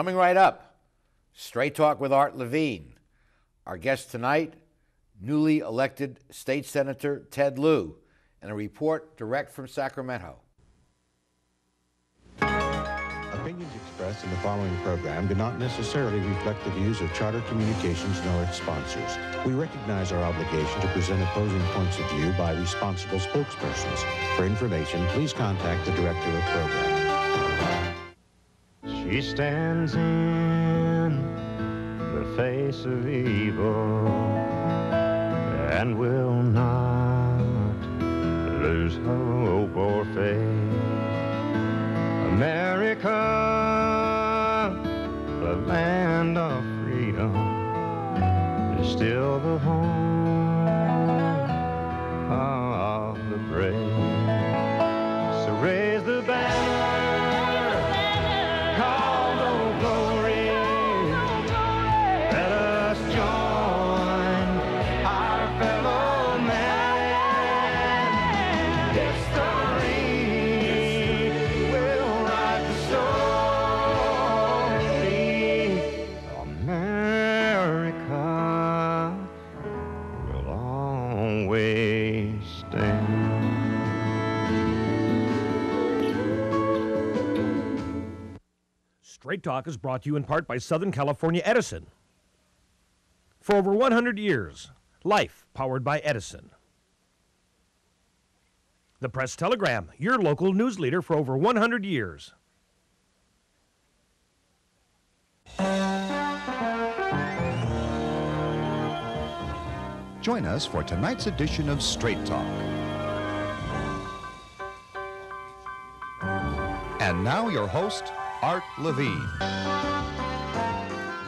Coming right up, Straight Talk with Art Levine. Our guest tonight, newly elected State Senator Ted Lieu, and a report direct from Sacramento. Opinions expressed in the following program do not necessarily reflect the views of Charter Communications nor its sponsors. We recognize our obligation to present opposing points of view by responsible spokespersons. For information, please contact the director of program. She stands in the face of evil and will not lose hope or faith. America, the land of freedom, is still the home Straight Talk is brought to you in part by Southern California Edison. For over 100 years, life powered by Edison. The Press Telegram, your local news leader for over 100 years. Join us for tonight's edition of Straight Talk. And now, your host, Art Levine.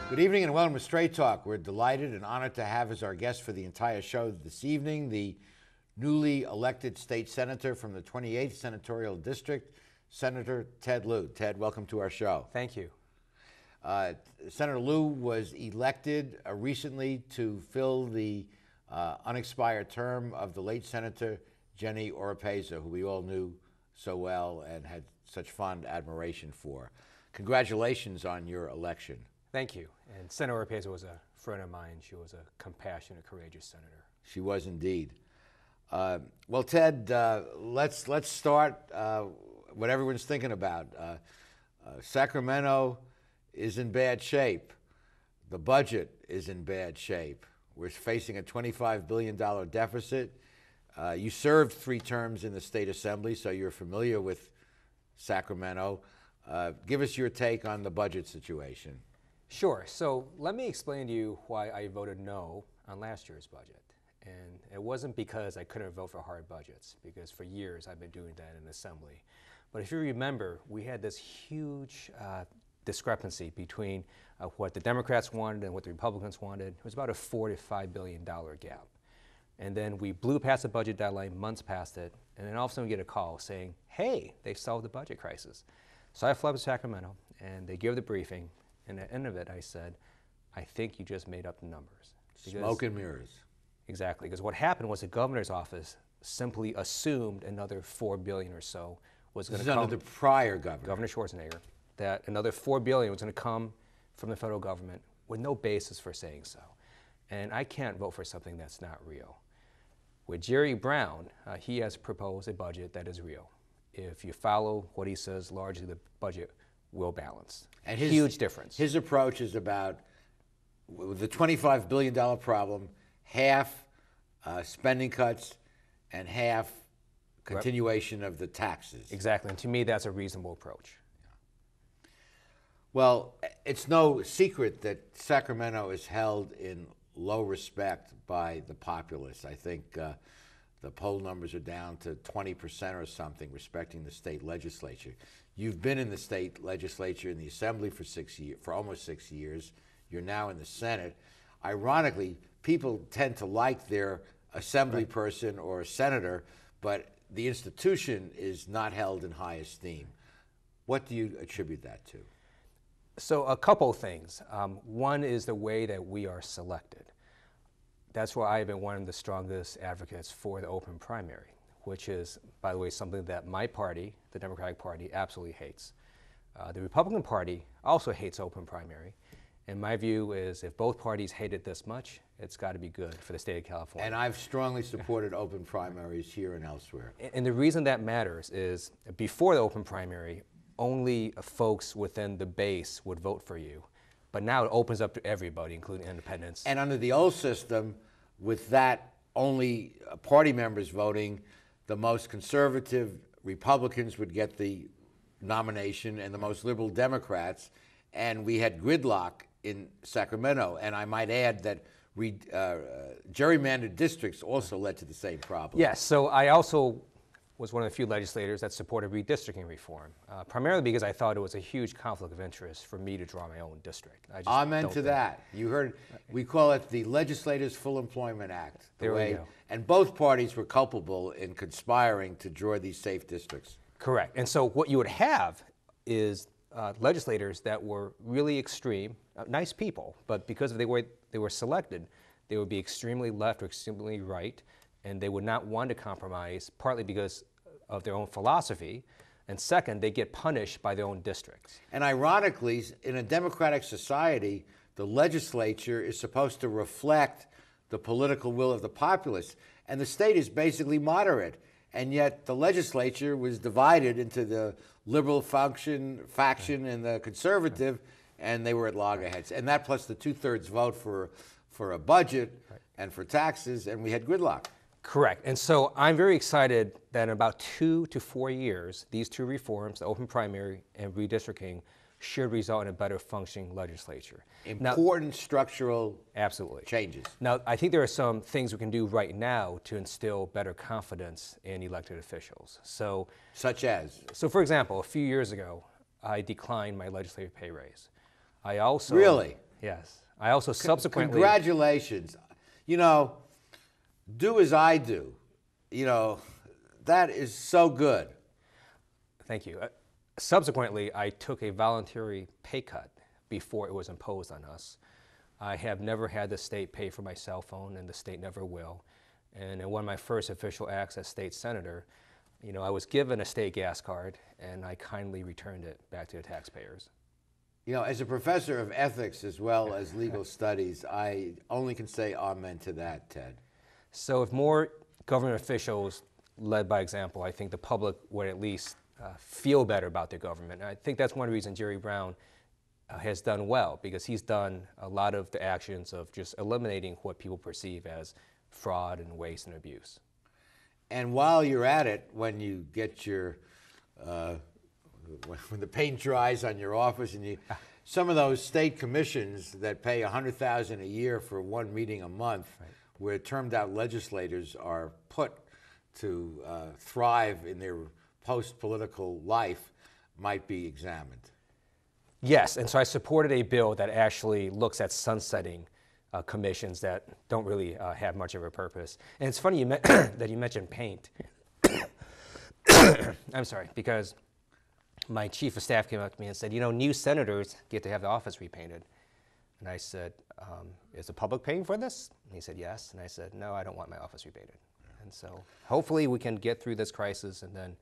Good evening and welcome to Straight Talk. We're delighted and honored to have as our guest for the entire show this evening the newly elected state senator from the 28th Senatorial District, Senator Ted Lieu. Ted, welcome to our show. Thank you. Uh, Senator Lieu was elected uh, recently to fill the uh, unexpired term of the late Senator Jenny Oropeza, who we all knew so well and had such fond admiration for. Congratulations on your election. Thank you. And Senator Oropeza was a friend of mine. She was a compassionate, courageous senator. She was indeed. Uh, well, Ted, uh, let's let's start uh, what everyone's thinking about. Uh, uh, Sacramento is in bad shape. The budget is in bad shape. We're facing a $25 billion deficit. Uh, you served three terms in the state assembly, so you're familiar with Sacramento. Uh, give us your take on the budget situation. Sure. So let me explain to you why I voted no on last year's budget. And it wasn't because I couldn't vote for hard budgets, because for years I've been doing that in assembly. But if you remember, we had this huge uh, discrepancy between uh, what the Democrats wanted and what the Republicans wanted. It was about a four to five billion dollar gap. And then we blew past the budget deadline, months past it, and then all of a sudden we get a call saying, hey, they solved the budget crisis. So I flew up to Sacramento, and they gave the briefing, and at the end of it, I said, I think you just made up the numbers. Because- Smoke and mirrors. Exactly, because what happened was the governor's office simply assumed another four billion or so was going to come. under the prior governor. Governor Schwarzenegger, that another four billion was going to come from the federal government with no basis for saying so. And I can't vote for something that's not real. With Jerry Brown, uh, he has proposed a budget that is real. If you follow what he says, largely the budget will balance. And his, Huge difference. His approach is about the $25 billion problem, half uh, spending cuts and half continuation of the taxes. exactly, and to me, that's a reasonable approach. Well, it's no secret that Sacramento is held in low respect by the populace. I think uh, the poll numbers are down to 20% or something respecting the state legislature. You've been in the state legislature in the assembly for six years, for almost six years. You're now in the Senate. Ironically, people tend to like their assembly person or a senator, but the institution is not held in high esteem. What do you attribute that to? So a couple things. Um, one is the way that we are selected. That's why I've been one of the strongest advocates for the open primary, which is, by the way, something that my party, the Democratic Party, absolutely hates. Uh, the Republican Party also hates open primary. And my view is if both parties hate it this much, it's got to be good for the state of California. And I've strongly supported open primaries here and elsewhere. A- And the reason that matters is before the open primary, only folks within the base would vote for you. But now it opens up to everybody, including independents. And under the old system, with that only uh, party members voting, the most conservative Republicans would get the nomination and the most liberal Democrats. And we had gridlock in Sacramento. And I might add that re, uh, uh, gerrymandered districts also led to the same problem. Yes, so I also was one of the few legislators that supported redistricting reform, uh, primarily because I thought it was a huge conflict of interest for me to draw my own district. I just Amen to that. You heard, we call it the Legislators Full Employment Act. the There we go. And both parties were culpable in conspiring to draw these safe districts. Correct. And so what you would have is uh, legislators that were really extreme, uh, nice people, but because of the way they were selected, they would be extremely left or extremely right, and they would not want to compromise, partly because of their own philosophy, and second, they get punished by their own districts. And ironically, in a democratic society, the legislature is supposed to reflect the political will of the populace. And the state is basically moderate. And yet the legislature was divided into the liberal function, faction and the conservative, and they were at loggerheads. And that plus the two thirds vote for, for a budget and for taxes, and we had gridlock. Correct. And so I'm very excited that in about two to four years, these two reforms, the open primary and redistricting, should result in a better functioning legislature. Now, Important structural absolutely. changes. Now, I think there are some things we can do right now to instill better confidence in elected officials. So, Such as? so for example, a few years ago, I declined my legislative pay raise. I also Really? yes. I also subsequently Congratulations. You know, do as I do. You know, that is so good. Thank you. Uh, subsequently, I took a voluntary pay cut before it was imposed on us. I have never had the state pay for my cell phone, and the state never will. And in one of my first official acts as state senator, you know, I was given a state gas card, and I kindly returned it back to the taxpayers. You know, as a professor of ethics as well as legal studies, I only can say amen to that, Ted. So if more government officials led by example, I think the public would at least uh, feel better about their government. And I think that's one reason Jerry Brown uh, has done well because he's done a lot of the actions of just eliminating what people perceive as fraud and waste and abuse. And while you're at it, when you get your, uh, when- when the paint dries on your office and you, some of those state commissions that pay a hundred thousand a year for one meeting a month, where termed out legislators are put to uh, thrive in their post-political life, might be examined. Yes, and so I supported a bill that actually looks at sunsetting uh, commissions that don't really uh, have much of a purpose. And it's funny you me- that you mentioned paint. I'm sorry, because my chief of staff came up to me and said, you know, new senators get to have the office repainted. And I said, um, is the public paying for this? And he said, yes. And I said, no, I don't want my office repainted. And so hopefully we can get through this crisis and then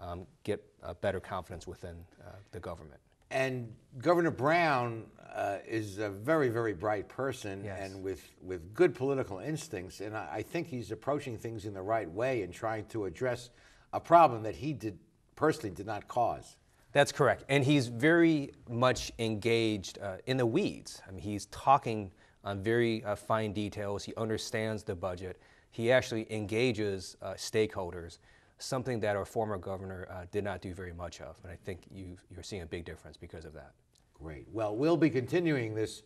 um, get uh, better confidence within uh, the government. And Governor Brown uh, is a very, very bright person Yes. and with, with good political instincts. And I, I think he's approaching things in the right way and trying to address a problem that he did personally did not cause. That's correct. And he's very much engaged uh, in the weeds. I mean, he's talking on very uh, fine details. He understands the budget. He actually engages uh, stakeholders, something that our former governor uh, did not do very much of. And I think you, you're seeing a big difference because of that. Great. Well, we'll be continuing this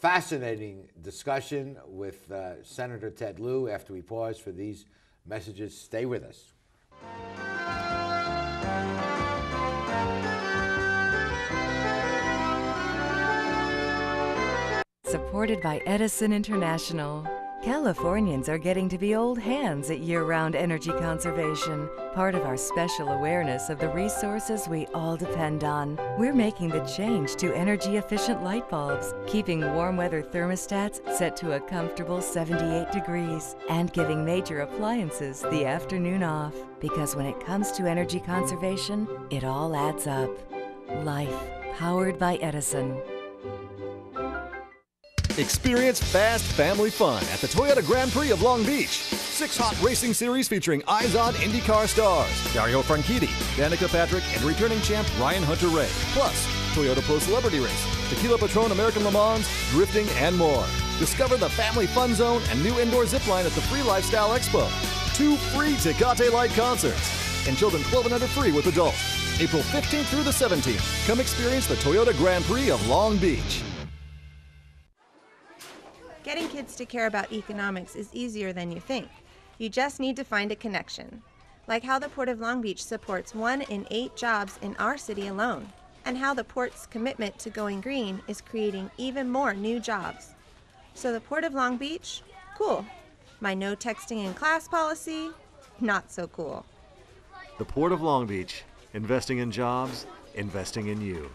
fascinating discussion with uh, Senator Ted Lieu after we pause for these messages. Stay with us. Supported by Edison International. Californians are getting to be old hands at year round energy conservation, part of our special awareness of the resources we all depend on. We're making the change to energy efficient light bulbs, keeping warm weather thermostats set to a comfortable 78 degrees, and giving major appliances the afternoon off. Because when it comes to energy conservation, it all adds up. Life, powered by Edison. Experience fast family fun at the Toyota Grand Prix of Long Beach. Six hot racing series featuring IZOD IndyCar stars Dario Franchitti, Danica Patrick, and returning champ Ryan Hunter-Reay. Plus, Toyota Pro Celebrity Race, Tequila Patron American Le Mans, drifting, and more. Discover the family fun zone and new indoor zip line at the Free Lifestyle Expo. Two free Tecate Light concerts. And children 12 and under free with adults. April 15th through the 17th. Come experience the Toyota Grand Prix of Long Beach. Getting kids to care about economics is easier than you think. You just need to find a connection. Like how the Port of Long Beach supports one in eight jobs in our city alone, and how the port's commitment to going green is creating even more new jobs. So, the Port of Long Beach? Cool. My no texting in class policy? Not so cool. The Port of Long Beach, investing in jobs, investing in you.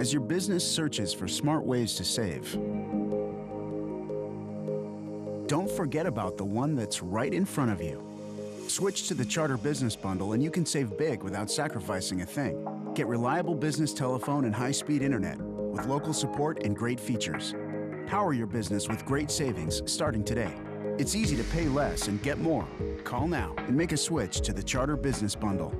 As your business searches for smart ways to save, don't forget about the one that's right in front of you. Switch to the Charter Business Bundle and you can save big without sacrificing a thing. Get reliable business telephone and high speed internet with local support and great features. Power your business with great savings starting today. It's easy to pay less and get more. Call now and make a switch to the Charter Business Bundle.